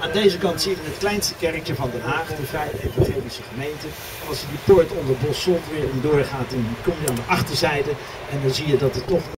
Aan deze kant zie je het kleinste kerkje van Den Haag, de Vrije Evangelische Gemeente. Als je die poort onder Bossot weer doorgaat, dan kom je aan de achterzijde en dan zie je dat er toch